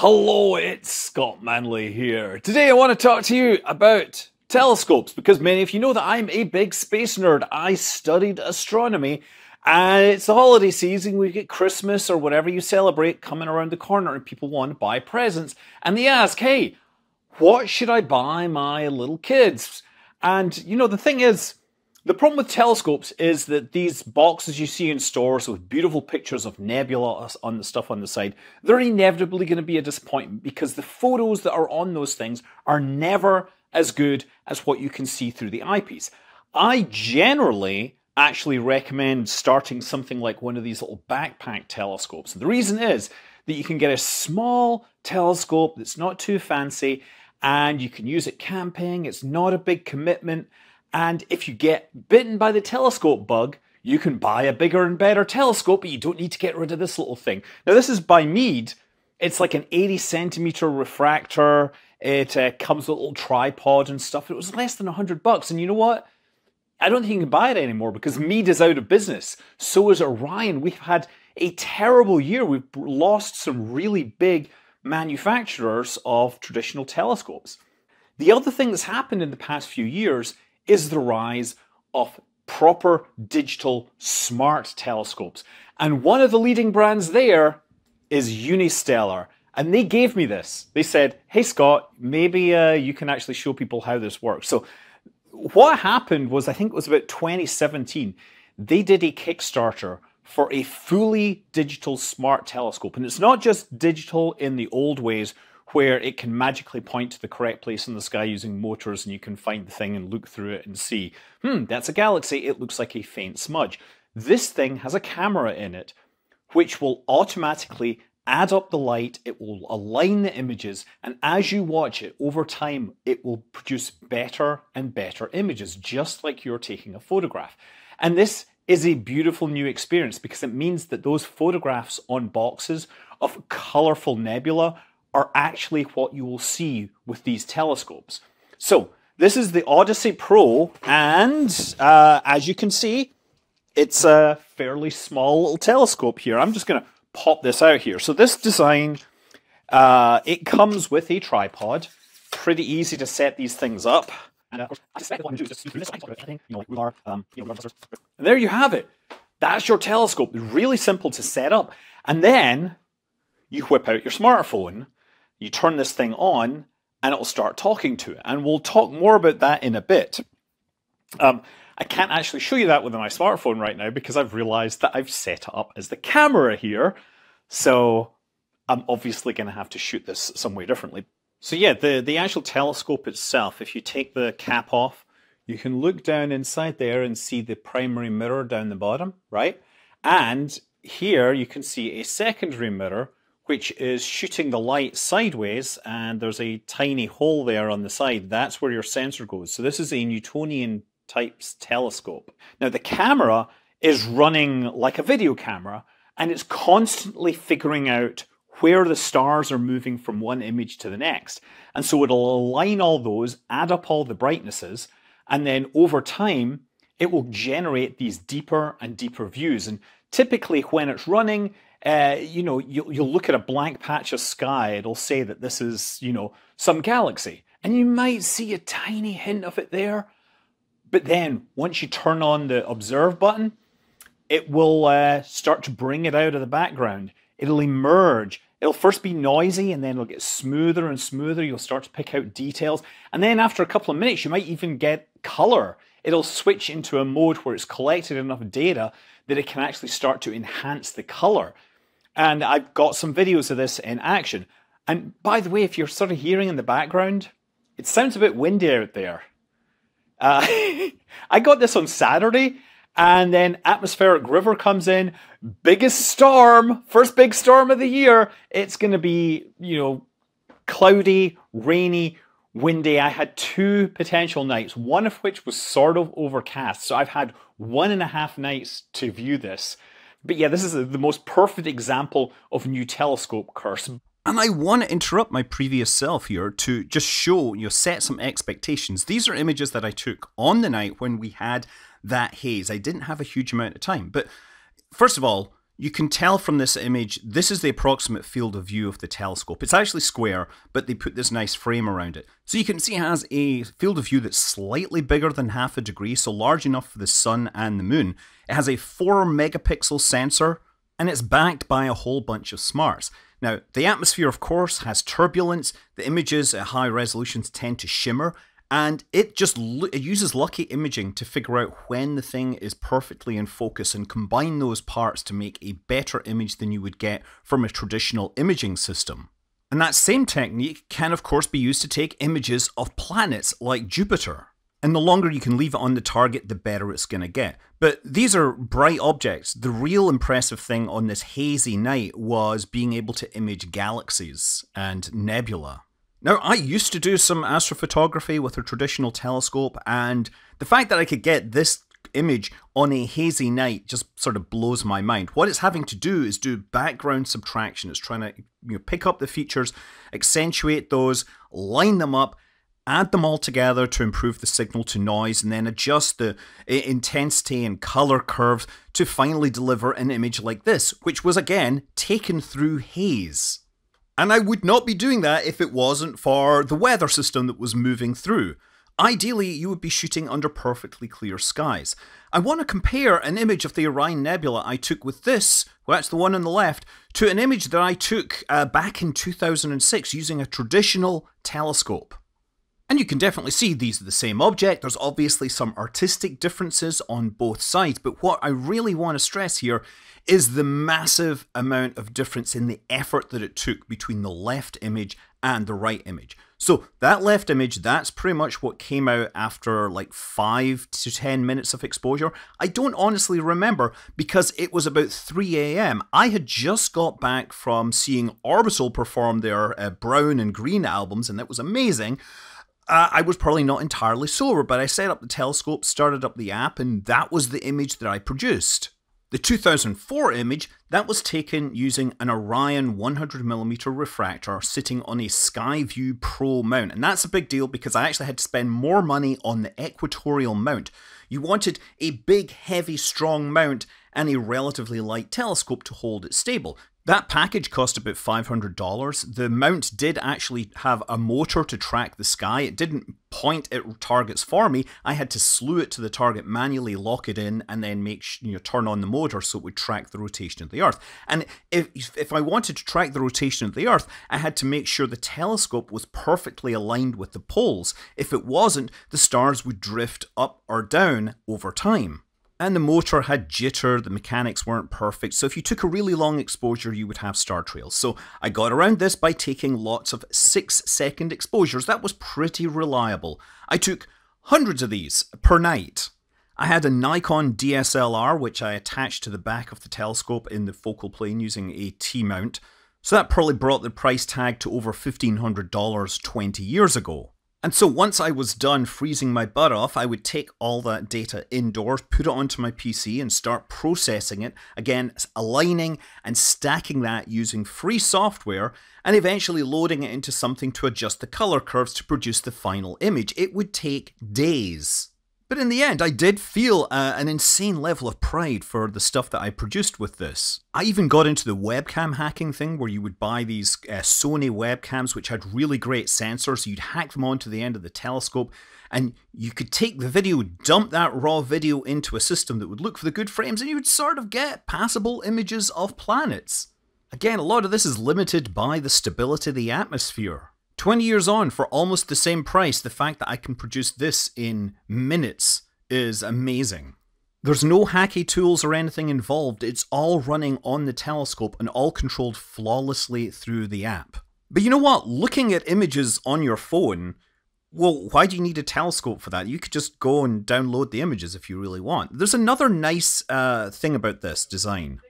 Hello, it's Scott Manley here. Today I want to talk to you about telescopes because many of you know that I'm a big space nerd. I studied astronomy and it's the holiday season. We get Christmas or whatever you celebrate coming around the corner and people want to buy presents and they ask, hey, what should I buy my little kids? And you know, the thing is, the problem with telescopes is that these boxes you see in stores with beautiful pictures of nebula on the stuff on the side, they're inevitably going to be a disappointment because the photos that are on those things are never as good as what you can see through the eyepiece. I generally actually recommend starting something like one of these little backpack telescopes. The reason is that you can get a small telescope that's not too fancy and you can use it camping. It's not a big commitment and if you get bitten by the telescope bug, you can buy a bigger and better telescope, but you don't need to get rid of this little thing. Now, this is by Meade. It's like an 80 centimeter refractor. It uh, comes with a little tripod and stuff. It was less than 100 bucks. And you know what? I don't think you can buy it anymore because Meade is out of business. So is Orion. We've had a terrible year. We've lost some really big manufacturers of traditional telescopes. The other thing that's happened in the past few years is the rise of proper digital smart telescopes. And one of the leading brands there is Unistellar. And they gave me this. They said, hey, Scott, maybe uh, you can actually show people how this works. So, what happened was, I think it was about 2017, they did a Kickstarter for a fully digital smart telescope. And it's not just digital in the old ways where it can magically point to the correct place in the sky using motors and you can find the thing and look through it and see, hmm, that's a galaxy. It looks like a faint smudge. This thing has a camera in it which will automatically add up the light, it will align the images, and as you watch it over time, it will produce better and better images, just like you're taking a photograph. And this is a beautiful new experience because it means that those photographs on boxes of colorful nebula are actually what you will see with these telescopes. So this is the Odyssey Pro, and uh, as you can see, it's a fairly small little telescope here. I'm just going to pop this out here. So this design, uh, it comes with a tripod. Pretty easy to set these things up. And of course, I suspect what I'm going is just this thing, you know, with our, um, you know, and there you have it. That's your telescope. Really simple to set up. And then you whip out your smartphone you turn this thing on and it'll start talking to it. And we'll talk more about that in a bit. Um, I can't actually show you that with my smartphone right now because I've realized that I've set it up as the camera here. So I'm obviously going to have to shoot this some way differently. So yeah, the, the actual telescope itself, if you take the cap off, you can look down inside there and see the primary mirror down the bottom, right? And here you can see a secondary mirror which is shooting the light sideways, and there's a tiny hole there on the side. That's where your sensor goes. So this is a Newtonian types telescope. Now the camera is running like a video camera, and it's constantly figuring out where the stars are moving from one image to the next. And so it'll align all those, add up all the brightnesses, and then over time, it will generate these deeper and deeper views. And typically when it's running, uh, you know, you'll, you'll look at a blank patch of sky, it'll say that this is, you know, some galaxy. And you might see a tiny hint of it there. But then once you turn on the observe button, it will uh, start to bring it out of the background. It'll emerge. It'll first be noisy and then it'll get smoother and smoother. You'll start to pick out details. And then after a couple of minutes, you might even get color. It'll switch into a mode where it's collected enough data that it can actually start to enhance the color. And I've got some videos of this in action. And by the way, if you're sort of hearing in the background, it sounds a bit windy out there. Uh, I got this on Saturday, and then atmospheric river comes in, biggest storm, first big storm of the year. It's going to be, you know, cloudy, rainy, windy. I had two potential nights, one of which was sort of overcast. So I've had one and a half nights to view this. But yeah, this is the most perfect example of new telescope curse. And I want to interrupt my previous self here to just show, you know, set some expectations. These are images that I took on the night when we had that haze. I didn't have a huge amount of time. But first of all, You can tell from this image, this is the approximate field of view of the telescope. It's actually square, but they put this nice frame around it. So you can see it has a field of view that's slightly bigger than half a degree, so large enough for the sun and the moon. It has a 4 megapixel sensor, and it's backed by a whole bunch of smarts. Now, the atmosphere, of course, has turbulence. The images at high resolutions tend to shimmer, and it just it uses lucky imaging to figure out when the thing is perfectly in focus and combine those parts to make a better image than you would get from a traditional imaging system. And that same technique can of course be used to take images of planets like Jupiter. And the longer you can leave it on the target, the better it's going to get. But these are bright objects. The real impressive thing on this hazy night was being able to image galaxies and nebula. Now, I used to do some astrophotography with a traditional telescope, and the fact that I could get this image on a hazy night just sort of blows my mind. What it's having to do is do background subtraction. It's trying to you know, pick up the features, accentuate those, line them up, add them all together to improve the signal to noise, and then adjust the intensity and color curves to finally deliver an image like this, which was again taken through haze. And I would not be doing that if it wasn't for the weather system that was moving through. Ideally, you would be shooting under perfectly clear skies. I want to compare an image of the Orion Nebula I took with this, well, that's the one on the left, to an image that I took uh, back in 2006 using a traditional telescope. And you can definitely see these are the same object. There's obviously some artistic differences on both sides, but what I really want to stress here is the massive amount of difference in the effort that it took between the left image and the right image. So that left image, that's pretty much what came out after like 5 to 10 minutes of exposure. I don't honestly remember because it was about 3 a.m. I had just got back from seeing Orbital perform their uh, brown and green albums and that was amazing. Uh, I was probably not entirely sober, but I set up the telescope, started up the app, and that was the image that I produced. The 2004 image, that was taken using an Orion 100mm refractor sitting on a Skyview Pro mount. And that's a big deal because I actually had to spend more money on the equatorial mount. You wanted a big, heavy, strong mount and a relatively light telescope to hold it stable. That package cost about $500. The mount did actually have a motor to track the sky. It didn't point at targets for me. I had to slew it to the target manually, lock it in, and then make you know, turn on the motor so it would track the rotation of the Earth. And if if I wanted to track the rotation of the Earth, I had to make sure the telescope was perfectly aligned with the poles. If it wasn't, the stars would drift up or down over time. And the motor had jitter, the mechanics weren't perfect, so if you took a really long exposure, you would have star trails. So I got around this by taking lots of 6 second exposures. That was pretty reliable. I took hundreds of these per night. I had a Nikon DSLR, which I attached to the back of the telescope in the focal plane using a T-mount. So that probably brought the price tag to over $1,500 20 years ago. And so once I was done freezing my butt off, I would take all that data indoors, put it onto my PC, and start processing it. Again, aligning and stacking that using free software, and eventually loading it into something to adjust the color curves to produce the final image. It would take days. But in the end, I did feel uh, an insane level of pride for the stuff that I produced with this. I even got into the webcam hacking thing where you would buy these uh, Sony webcams which had really great sensors. You'd hack them onto the end of the telescope and you could take the video, dump that raw video into a system that would look for the good frames and you would sort of get passable images of planets. Again, a lot of this is limited by the stability of the atmosphere. 20 years on, for almost the same price, the fact that I can produce this in minutes is amazing. There's no hacky tools or anything involved, it's all running on the telescope and all controlled flawlessly through the app. But you know what? Looking at images on your phone, well, why do you need a telescope for that? You could just go and download the images if you really want. There's another nice uh, thing about this design.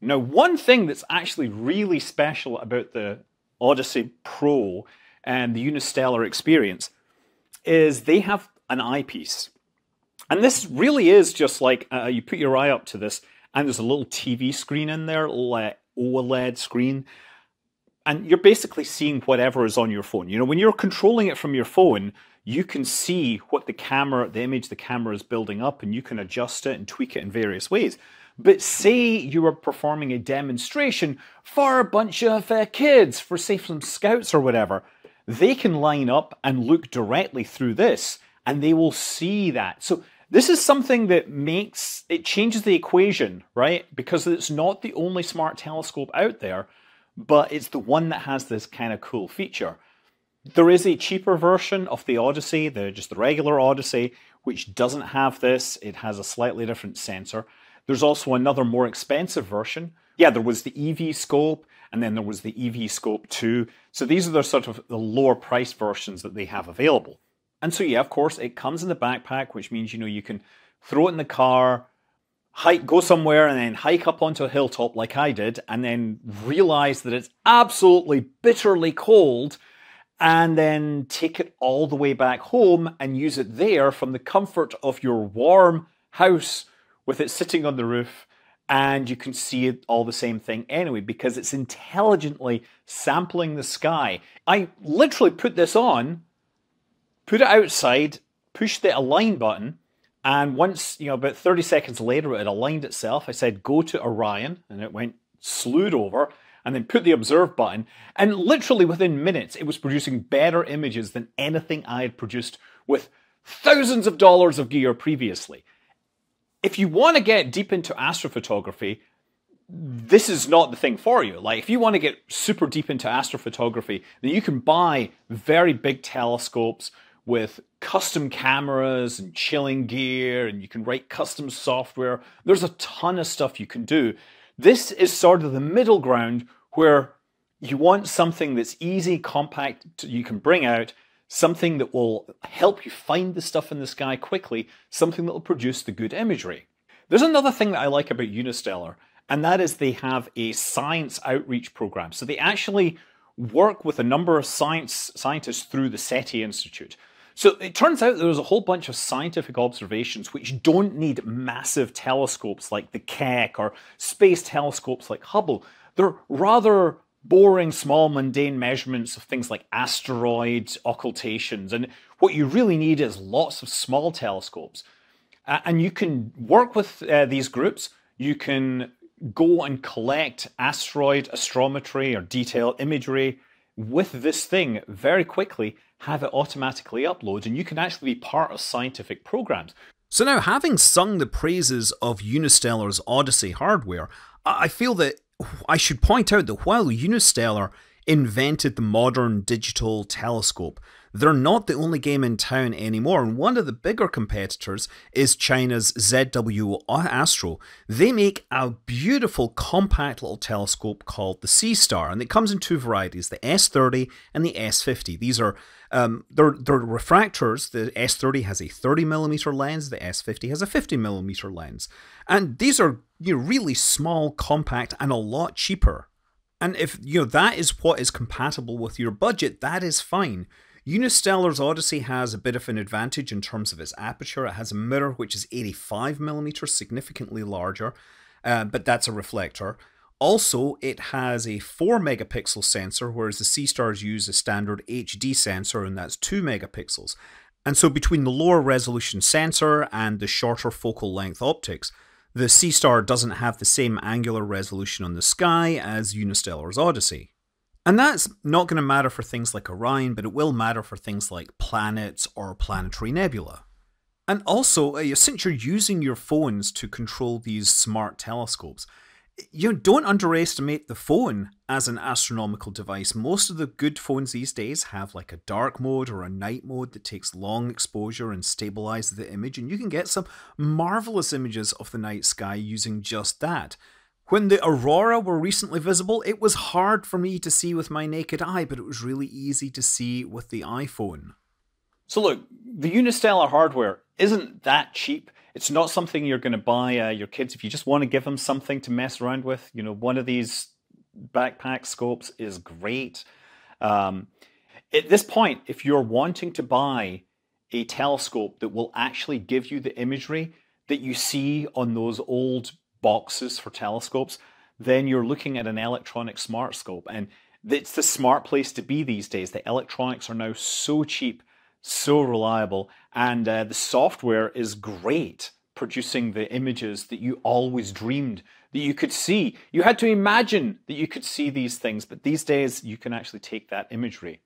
Now, one thing that's actually really special about the Odyssey Pro and the Unistellar experience is they have an eyepiece. And this really is just like uh, you put your eye up to this, and there's a little TV screen in there, OLED screen, and you're basically seeing whatever is on your phone. You know, when you're controlling it from your phone, you can see what the camera, the image the camera is building up, and you can adjust it and tweak it in various ways. But say you were performing a demonstration for a bunch of uh, kids, for say some scouts or whatever, they can line up and look directly through this and they will see that. So this is something that makes it changes the equation, right? Because it's not the only smart telescope out there, but it's the one that has this kind of cool feature. There is a cheaper version of the Odyssey, the just the regular Odyssey, which doesn't have this. It has a slightly different sensor. There's also another more expensive version. Yeah, there was the eVscope, and then there was the eVscope 2. So these are the sort of the lower price versions that they have available. And so yeah, of course, it comes in the backpack, which means you know you can throw it in the car, hike, go somewhere, and then hike up onto a hilltop like I did, and then realize that it's absolutely bitterly cold, and then take it all the way back home and use it there from the comfort of your warm house with it sitting on the roof. And you can see it all the same thing anyway because it's intelligently sampling the sky. I literally put this on put it outside, pushed the align button, and once, you know, about 30 seconds later, it aligned itself. I said, go to Orion, and it went slewed over, and then put the observe button. And literally within minutes, it was producing better images than anything I had produced with thousands of dollars of gear previously. If you want to get deep into astrophotography, this is not the thing for you. Like, if you want to get super deep into astrophotography, then you can buy very big telescopes with custom cameras and chilling gear, and you can write custom software. There's a ton of stuff you can do. This is sort of the middle ground where you want something that's easy, compact, you can bring out, something that will help you find the stuff in the sky quickly, something that will produce the good imagery. There's another thing that I like about Unistellar, and that is they have a science outreach program. So they actually work with a number of science scientists through the SETI Institute. So it turns out there's a whole bunch of scientific observations which don't need massive telescopes like the Keck or space telescopes like Hubble. They're rather boring, small, mundane measurements of things like asteroids, occultations, and what you really need is lots of small telescopes. Uh, and you can work with uh, these groups. You can go and collect asteroid astrometry or detailed imagery with this thing very quickly have it automatically upload, and you can actually be part of scientific programs. So now, having sung the praises of Unistellar's Odyssey hardware, I feel that I should point out that while Unistellar invented the modern digital telescope, they're not the only game in town anymore, and one of the bigger competitors is China's ZW Astro. They make a beautiful compact little telescope called the Seestar, and it comes in two varieties, the S30 and the S50. These are um, they're, they're refractors. The S30 has a 30 millimeter lens, the S50 has a 50 millimeter lens. And these are you know, really small, compact, and a lot cheaper. And if you know that is what is compatible with your budget, that is fine. Unistellar's Odyssey has a bit of an advantage in terms of its aperture. It has a mirror which is 85mm, significantly larger, uh, but that's a reflector. Also, it has a 4 megapixel sensor, whereas the Seestars use a standard HD sensor, and that's 2 megapixels. And so, between the lower resolution sensor and the shorter focal length optics, the Seestar doesn't have the same angular resolution on the sky as Unistellar's Odyssey. And that's not going to matter for things like Orion, but it will matter for things like planets or planetary nebula. And also, uh, since you're using your phones to control these smart telescopes, you don't underestimate the phone as an astronomical device. Most of the good phones these days have like a dark mode or a night mode that takes long exposure and stabilizes the image, and you can get some marvelous images of the night sky using just that. When the aurora were recently visible, it was hard for me to see with my naked eye, but it was really easy to see with the iPhone. So look, the Unistellar hardware isn't that cheap. It's not something you're going to buy uh, your kids if you just want to give them something to mess around with. You know, one of these backpack scopes is great. Um, at this point, if you're wanting to buy a telescope that will actually give you the imagery that you see on those old boxes for telescopes, then you're looking at an electronic smart scope. And it's the smart place to be these days. The electronics are now so cheap, so reliable, and uh, the software is great. producing the images that you always dreamed that you could see. You had to imagine that you could see these things, but these days you can actually take that imagery.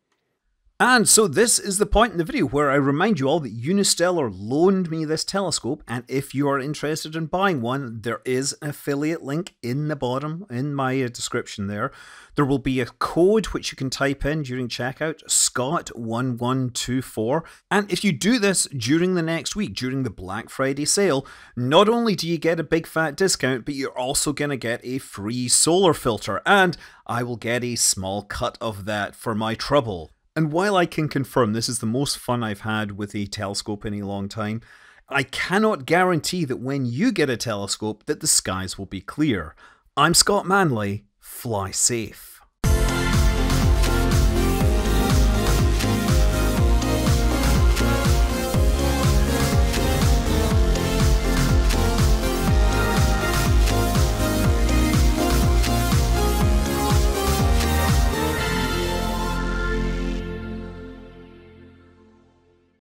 And so this is the point in the video where I remind you all that Unistellar loaned me this telescope and if you are interested in buying one, there is an affiliate link in the bottom in my uh, description there. There will be a code which you can type in during checkout, Scott1124. And if you do this during the next week, during the Black Friday sale, not only do you get a big fat discount, but you're also going to get a free solar filter and I will get a small cut of that for my trouble. And while I can confirm this is the most fun I've had with a telescope in a long time, I cannot guarantee that when you get a telescope that the skies will be clear. I'm Scott Manley, fly safe.